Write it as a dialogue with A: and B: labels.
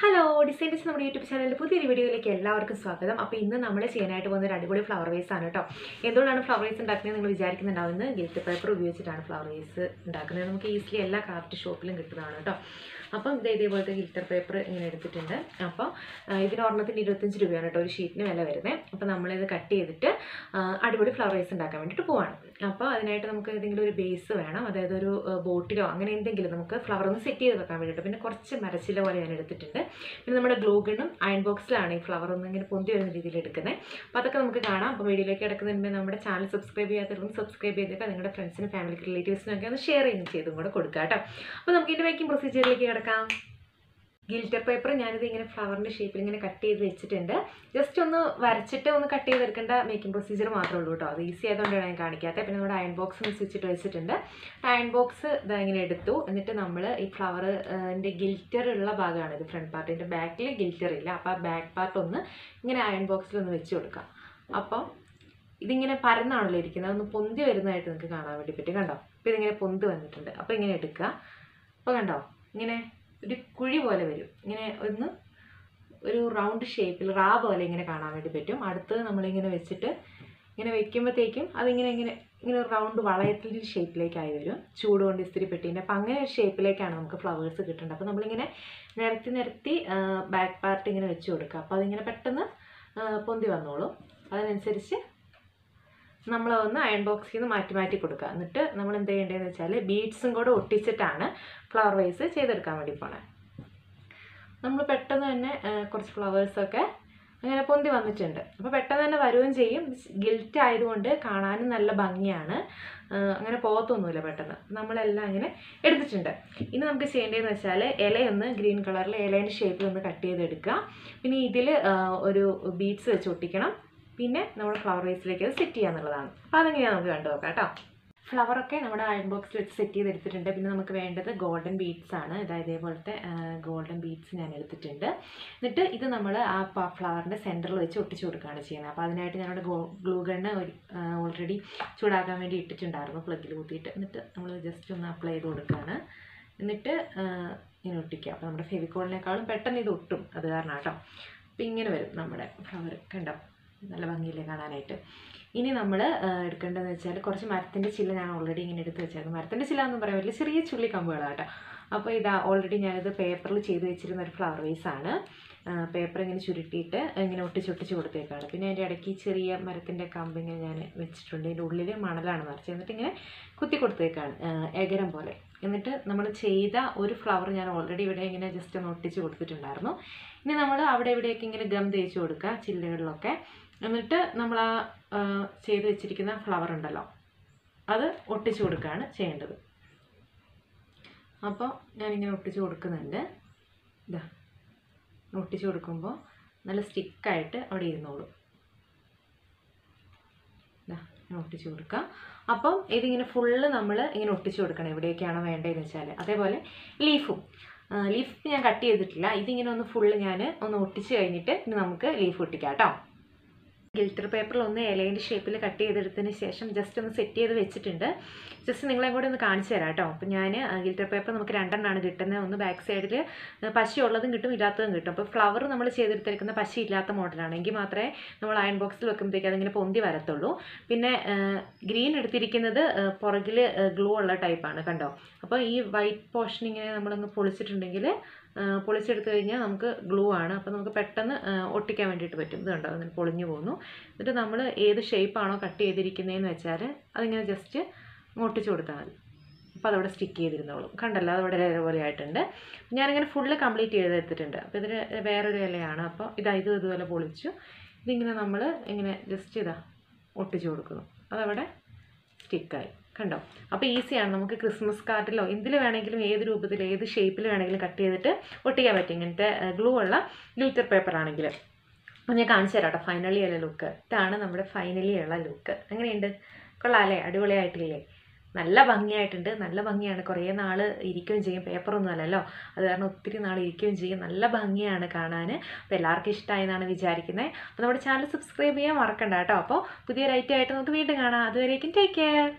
A: Hello designs നമ്മുടെ YouTube ചാനലിന്റെ പുതിയൊരു വീഡിയോയിലേക്ക് എല്ലാവർക്കും സ്വാഗതം. അപ്പോൾ ഇന്ന് നമ്മൾ ചെയ്യാനായിട്ട് പോകുന്ന ഒരു അടിപൊളി ഫ്ലവർ വേസ് ആണ് കേട്ടോ എന്തുകൊണ്ടാണ് ഫ്ലവർ വേസ് ഉണ്ടാക്കുന്നത് നിങ്ങൾ വിചാരിക്കുന്നുണ്ടാവുന്നത് ഗിൽറ്റ് പേപ്പർ ഉപയോഗിച്ചിട്ടാണ് ഫ്ലവർ വേസ് ഉണ്ടാക്കുന്നത്. നമുക്ക് ഈസിലി എല്ലാ ക്രാഫ്റ്റ് ഷോപ്പിലും കിട്ടുന്നതാണ് കേട്ടോ അപ്പം ഇത് ഇതേപോലത്തെ ഗിൽറ്റർ പേപ്പർ ഇങ്ങനെ എടുത്തിട്ടുണ്ട്. അപ്പോൾ ഇതിന് ഒരെണ്ണത്തിന് ഇരുപത്തഞ്ച് രൂപയാണ് കേട്ടോ ഒരു ഷീറ്റിന് വില വരുന്നത് അപ്പോൾ നമ്മളിത് കട്ട് ചെയ്തിട്ട് അടിപൊളി ഫ്ലവർ വേസ് ഉണ്ടാക്കാൻ വേണ്ടിയിട്ട് പോവാണ്. അപ്പോൾ അതിനായിട്ട് നമുക്ക് ഏതെങ്കിലും ഒരു ബേസ് വേണം. അതായത് ഒരു ബോട്ടിലോ അങ്ങനെ എന്തെങ്കിലും നമുക്ക് ഫ്ലവർ ഒന്ന് സെറ്റ് ചെയ്ത് വെക്കാൻ വേണ്ടിയിട്ട്. പിന്നെ കുറച്ച് മരച്ചില പോലെ ഞാൻ എടുത്തിട്ടുണ്ട്. പിന്നെ നമ്മുടെ ഗ്ലൂ ഗണ്ണും അയൺ ബോക്സിലാണ് ഈ ഫ്ലവർ ഒന്നും ഇങ്ങനെ പൊന്തി വരുന്ന രീതിയിൽ എടുക്കുന്നത്. അപ്പോൾ അതൊക്കെ നമുക്ക് കാണാം. അപ്പോൾ വീഡിയോയിലേക്ക് കിടക്കുന്നതിന് മുമ്പ് നമ്മുടെ ചാനൽ സബ്സ്ക്രൈബ് ചെയ്യാത്തവർക്കും സബ്സ്ക്രൈബ് ചെയ്തിട്ട് നിങ്ങളുടെ ഫ്രണ്ട്സിനും ഫാമിലിക്ക് റിലേറ്റീവ്സിനും ഒക്കെ ഒന്ന് ഷെയർ ചെയ്യും ചെയ്തും കൂടെ കൊടുക്കാം കേട്ടോ. അപ്പോൾ നമുക്ക് ഇതിന്റെ മേക്കിംഗ് പ്രൊസീജിയറിലേക്ക് കിടക്കാം. ഗിൽറ്റർ പേപ്പർ ഞാനിത് ഇങ്ങനെ ഫ്ലവറിന്റെ ഷേപ്പിൽ ഇങ്ങനെ കട്ട് ചെയ്ത് വെച്ചിട്ടുണ്ട്. ജസ്റ്റ് ഒന്ന് വരച്ചിട്ട് ഒന്ന് കട്ട് ചെയ്ത് ചെയ്തെടുക്കേണ്ട മേക്കിംഗ് പ്രൊസീജിയർ മാത്രമേ ഉള്ളൂ കേട്ടോ. അത് ഈസി ആയതുകൊണ്ടാണ് ഞാൻ കാണിക്കാത്തത്. പിന്നെ നമ്മുടെ അയൺ ബോക്സ് വെച്ചിട്ട് വെച്ചിട്ടുണ്ട്. അയൺ ബോക്സ് ഇതാ ഇങ്ങനെ എടുത്തു. എന്നിട്ട് നമ്മൾ ഈ ഫ്ലവറിന്റെ ഗിൽറ്റർ ഉള്ള ഭാഗമാണ് ഇത് ഫ്രണ്ട് പാർട്ടിന്റെ ബാക്കിൽ ഗിൽറ്റർ ഇല്ല. അപ്പോൾ ആ ബാക്ക് പാർട്ട് ഒന്ന് ഇങ്ങനെ അയൺ ബോക്സിൽ ഒന്ന് വെച്ച് കൊടുക്കാം. അപ്പം ഇതിങ്ങനെ പരന്നാണല്ലോ ഇരിക്കുന്നത്. അതൊന്ന് പൊന്തി വരുന്നതായിട്ട് നിങ്ങൾക്ക് കാണാൻ വേണ്ടി പറ്റും. കണ്ടോ? അപ്പോൾ ഇതിങ്ങനെ പൊന്തി വന്നിട്ടുണ്ട്. അപ്പോൾ ഇങ്ങനെ എടുക്കുക. അപ്പോൾ കണ്ടോ? ഇങ്ങനെ ഒരു കുഴി പോലെ വരും. ഇങ്ങനെ ഒന്ന് ഒരു റൗണ്ട് ഷേപ്പിൽ റാ പോലെ ഇങ്ങനെ കാണാൻ വേണ്ടി പറ്റും. അടുത്ത് നമ്മളിങ്ങനെ വെച്ചിട്ട് ഇങ്ങനെ വെക്കുമ്പോഴത്തേക്കും അതിങ്ങനെ ഇങ്ങനെ ഇങ്ങനെ റൗണ്ട് വളയത്തിന്റെ ഷേപ്പിലേക്കായി വരും. ചൂട് കൊണ്ട് ഇസ്തിരി പെട്ടീന്റെ. അപ്പം അങ്ങനെ ഒരു ഷേപ്പിലേക്കാണ് നമുക്ക് ഫ്ലവേഴ്സ് കിട്ടേണ്ടത്. അപ്പോൾ നമ്മളിങ്ങനെ നിരത്തി നിരത്തി ബാക്ക് പാർട്ട് ഇങ്ങനെ വെച്ച് കൊടുക്കുക. അപ്പോൾ അതിങ്ങനെ പെട്ടെന്ന് പൊന്തി വന്നോളും. അതിനനുസരിച്ച് നമ്മൾ ഒന്ന് അയൺ ബോക്സിൽ നിന്ന് മാറ്റി മാറ്റി കൊടുക്കുക. എന്നിട്ട് നമ്മൾ എന്ത് ചെയ്യേണ്ടതെന്ന് വെച്ചാൽ ബീഡ്സും കൂടെ ഒട്ടിച്ചിട്ടാണ് ഫ്ലവർ വൈസ് ചെയ്തെടുക്കാൻ വേണ്ടി പോണേ. നമ്മൾ പെട്ടെന്ന് തന്നെ കുറച്ച് ഫ്ലവേഴ്സൊക്കെ അങ്ങനെ പൊന്തി വന്നിട്ടുണ്ട്. അപ്പോൾ പെട്ടെന്ന് തന്നെ വരുകയും ചെയ്യും. ഗിൽറ്റ് ആയതുകൊണ്ട് കാണാനും നല്ല ഭംഗിയാണ്. അങ്ങനെ പോകത്തൊന്നുമില്ല പെട്ടെന്ന്. നമ്മളെല്ലാം അങ്ങനെ എടുത്തിട്ടുണ്ട്. ഇനി നമുക്ക് ചെയ്യേണ്ടതെന്ന് വെച്ചാൽ ഇലയൊന്ന് ഗ്രീൻ കളറിൽ ഇലേന്റെ ഷേപ്പിൽ ഒന്ന് കട്ട് ചെയ്തെടുക്കുക. പിന്നെ ഇതിൽ ഒരു ബീഡ്സ് വെച്ച് ഒട്ടിക്കണം. പിന്നെ നമ്മൾ ഫ്ലവർ വേസിലേക്ക് അത് സെറ്റ് ചെയ്യാന്നുള്ളതാണ്. അപ്പോൾ അതെങ്ങനെയാണ് നമുക്ക് കണ്ടു നോക്കാം കേട്ടോ. ഫ്ലവറൊക്കെ നമ്മുടെ അയൺ ബോക്സിൽ വെച്ച് സെറ്റ് ചെയ്തെടുത്തിട്ടുണ്ട്. പിന്നെ നമുക്ക് വേണ്ടത് ഗോൾഡൻ ബീഡ്സ് ആണ്. അതായത് ഇതേപോലത്തെ ഗോൾഡൻ ബീഡ്സ് ഞാൻ എടുത്തിട്ടുണ്ട്. എന്നിട്ട് ഇത് നമ്മൾ ആ ഫ്ലവറിന്റെ സെന്ററിൽ വെച്ച് ഒട്ടിച്ചു കൊടുക്കുകയാണ് ചെയ്യുന്നത്. അപ്പോൾ അതിനായിട്ട് ഞാനിവിടെ ഗോ ഗ്ലൂ ഗണ്ണ് ഓൾറെഡി ചൂടാക്കാൻ വേണ്ടി ഇട്ടിട്ടുണ്ടായിരുന്നു പ്ലഗിൽ കൂട്ടിയിട്ട്. എന്നിട്ട് നമ്മൾ ജസ്റ്റ് ഒന്ന് അപ്ലൈ ചെയ്ത് കൊടുക്കുകയാണ്. എന്നിട്ട് ഇങ്ങനെ ഒട്ടിക്കുക അപ്പോൾ നമ്മുടെ ഫെവിക്കോളിനേക്കാളും പെട്ടെന്ന് ഇത് ഒട്ടും. അത് കാരണം കേട്ടോ അപ്പോൾ ഇങ്ങനെ വരും നമ്മുടെ ഫ്ലവർ കണ്ടോ? നല്ല ഭംഗിയില്ലേ കാണാനായിട്ട്. ഇനി നമ്മൾ എടുക്കേണ്ടതെന്ന് വെച്ചാൽ കുറച്ച് മരത്തിന്റെ ചില്ല ഞാൻ ഓൾറെഡി ഇങ്ങനെ എടുത്ത് വെച്ചായിരുന്നു മരത്തിന്റെ ചില്ല എന്ന് പറയാൻ പറ്റില്ല. ചെറിയ ചുള്ളി കമ്പുകളാണ് കേട്ടോ. അപ്പോൾ ഇതാ ഓൾറെഡി ഞാനിത് പേപ്പറിൽ ചെയ്ത് വെച്ചിരുന്ന ഒരു ഫ്ലവർ വേസാണ് പേപ്പർ ഇങ്ങനെ ചുരുട്ടിയിട്ട് ഇങ്ങനെ ഒട്ടിച്ചൊട്ടിച്ച് കൊടുത്തേക്കാണ്. പിന്നെ അതിന്റെ ഇടയ്ക്ക് ചെറിയ മരത്തിന്റെ കമ്പ് ഇങ്ങനെ ഞാൻ വെച്ചിട്ടുണ്ട്. ഇതിന്റെ ഉള്ളിൽ മണലാണ് നിറച്ച്. എന്നിട്ട് ഇങ്ങനെ കുത്തി കൊടുത്തേക്കാണ്. ഏകരം പോലെ. എന്നിട്ട് നമ്മൾ ചെയ്ത ഒരു ഫ്ലവർ ഞാൻ ഓൾറെഡി ഇവിടെ ഇങ്ങനെ ജസ്റ്റ് ഒന്ന് ഒട്ടിച്ച് കൊടുത്തിട്ടുണ്ടായിരുന്നു. ഇനി നമ്മൾ അവിടെ ഇവിടെയൊക്കെ ഇങ്ങനെ ഗം തേച്ച് കൊടുക്കുക ചില്ലുകളിലൊക്കെ. എന്നിട്ട് നമ്മൾ ആ ചെയ്ത് വെച്ചിരിക്കുന്ന ഫ്ലവർ ഉണ്ടല്ലോ അത് ഒട്ടിച്ച് കൊടുക്കുകയാണ് ചെയ്യേണ്ടത്. അപ്പോൾ ഞാനിങ്ങനെ ഒട്ടിച്ച് കൊടുക്കുന്നുണ്ട്. ഇതാ ഒട്ടിച്ച് കൊടുക്കുമ്പോൾ നല്ല സ്റ്റിക്കായിട്ട് അവിടെ ഇരുന്നോളും. ഇതാ ഞാൻ ഒട്ടിച്ച് കൊടുക്കാം. അപ്പം ഇതിങ്ങനെ ഫുള്ള് നമ്മൾ ഇങ്ങനെ ഒട്ടിച്ച് കൊടുക്കണം എവിടെയൊക്കെയാണോ വേണ്ടതെന്ന് വെച്ചാൽ അതേപോലെ ലീഫും ലീഫ് ഞാൻ കട്ട് ചെയ്തിട്ടില്ല. ഇതിങ്ങനെ ഒന്ന് ഫുള്ള് ഞാൻ ഒന്ന് ഒട്ടിച്ച് കഴിഞ്ഞിട്ട് ഇനി നമുക്ക് ലീഫ് ഒട്ടിക്കാം കേട്ടോ. ഗിൽറ്റർ പേപ്പറിൽ ഒന്ന് ഇലയിന്റെ ഷേപ്പിൽ കട്ട് ചെയ്തെടുത്തതിന് ശേഷം ജസ്റ്റ് ഒന്ന് സെറ്റ് ചെയ്ത് വെച്ചിട്ടുണ്ട്. ജസ്റ്റ് നിങ്ങളെ കൂടെ ഒന്ന് കാണിച്ചു തരാം കേട്ടോ അപ്പോൾ ഞാൻ ഗിൽറ്റർ പേപ്പർ നമുക്ക് രണ്ടെണ്ണമാണ് കിട്ടുന്നത്. ഒന്ന് ബാക്ക് സൈഡിൽ പശയുള്ളതും കിട്ടും ഇല്ലാത്തതും കിട്ടും. അപ്പോൾ ഫ്ലവർ നമ്മൾ ചെയ്തെടുത്തിരിക്കുന്ന പശ ഇല്ലാത്ത മോഡലാണ് എങ്കിൽ മാത്രമേ നമ്മൾ അയൺ ബോക്സിൽ വെക്കുമ്പോഴത്തേക്ക് അതിങ്ങനെ പൊന്തി വരത്തുള്ളൂ. പിന്നെ ഗ്രീൻ എടുത്തിരിക്കുന്നത് പുറകിൽ ഗ്ലൂ ഉള്ള ടൈപ്പാണ് കണ്ടോ? അപ്പോൾ ഈ വൈറ്റ് പോർഷൻ ഇങ്ങനെ നമ്മളങ്ങ് പൊളിച്ചിട്ടുണ്ടെങ്കിൽ പൊളിച്ചെടുത്ത് കഴിഞ്ഞാൽ നമുക്ക് ഗ്ലൂ ആണ്. അപ്പോൾ നമുക്ക് പെട്ടെന്ന് ഒട്ടിക്കാൻ വേണ്ടിയിട്ട് പറ്റും. ഇത് കണ്ടോ? അതിന് പൊളിഞ്ഞു പോകുന്നു എന്നിട്ട് നമ്മൾ ഏത് ഷേപ്പാണോ കട്ട് ചെയ്തിരിക്കുന്നതെന്ന് വെച്ചാൽ അതിങ്ങനെ ജസ്റ്റ് ഒട്ടിച്ചു കൊടുത്താൽ മതി. അപ്പോൾ അതവിടെ സ്റ്റിക്ക് ചെയ്തിരുന്നോളും. കണ്ടല്ലോ? അതവിടെ ഇല പോലെ ആയിട്ടുണ്ട്. ഞാനിങ്ങനെ ഫുള്ള് കംപ്ലീറ്റ് ചെയ്തെടുത്തിട്ടുണ്ട് അപ്പോൾ ഇതിന് വേറൊരു ഇലയാണ്. അപ്പോൾ ഇതാ ഇത് ഇതുപോലെ പൊളിച്ചു. ഇതിങ്ങനെ നമ്മൾ ഇങ്ങനെ ജസ്റ്റ് ഇതാ ഒട്ടിച്ചു കൊടുക്കുന്നു. അതവിടെ സ്റ്റിക്കായി കണ്ടോ? അപ്പോൾ ഈസിയാണ് നമുക്ക് ക്രിസ്മസ് കാർഡിലോ എന്തിൽ വേണമെങ്കിലും ഏത് രൂപത്തിൽ ഏത് ഷേപ്പിൽ വേണമെങ്കിലും കട്ട് ചെയ്തിട്ട് ഒട്ടിക്കാൻ പറ്റും. ഇങ്ങനത്തെ ഗ്ലൂ ഉള്ള ഗ്ലിറ്റർ പേപ്പർ ആണെങ്കിൽ അപ്പോൾ ഞാൻ കാണിച്ചു തരാം കേട്ടോ ഫൈനലി ഉള്ള ലുക്ക് ഇതാണ് നമ്മുടെ ഫൈനലി ഉള്ള ലുക്ക് എങ്ങനെയുണ്ട്? കൊള്ളാമല്ലേ അടിപൊളിയായിട്ടില്ലേ? നല്ല ഭംഗിയായിട്ടുണ്ട്. നല്ല ഭംഗിയാണ്. കുറേ നാൾ ഇരിക്കുകയും ചെയ്യും. പേപ്പറൊന്നും അല്ലല്ലോ. അത് കാരണം ഒത്തിരി നാൾ ഇരിക്കുകയും ചെയ്യും. നല്ല ഭംഗിയാണ് കാണാൻ അപ്പോൾ എല്ലാവർക്കും ഇഷ്ടമായി എന്നാണ് വിചാരിക്കുന്നത് അപ്പോൾ നമ്മുടെ ചാനൽ സബ്സ്ക്രൈബ് ചെയ്യാൻ മറക്കണ്ട കേട്ടോ അപ്പോൾ പുതിയൊരു ഐറ്റം ആയിട്ട് നമുക്ക് വീണ്ടും കാണാം. അതുവരേക്കും ടേക്ക് കെയർ